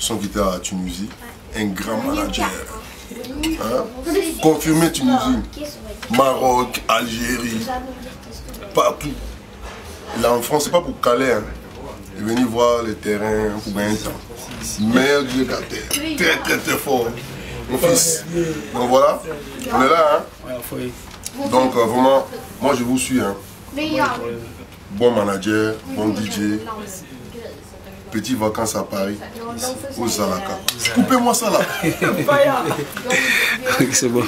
j'étais à Tunisie, un grand manager. Hein? Confirmé Tunisie, Maroc, Algérie, partout. Là en France, c'est pas pour Calais. Hein. Il est venu voir les terrains pour gagner temps. Meilleur Dieu de la terre. Très très très fort. Mon fils. Donc voilà, on est là. Hein? Donc euh, vraiment, moi je vous suis. Hein. Bon manager, bon DJ. Petit vacances à Paris, au Zalaka. Coupez-moi ça là. C'est bon.